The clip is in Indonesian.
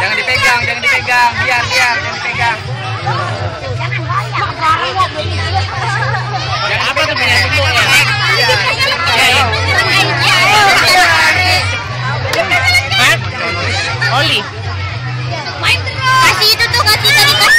jangan dipegang jangan dipegang. Biar biar jangan dipegang. Oli. Main terus. Kasih itu tuh, kasih tadi kasih.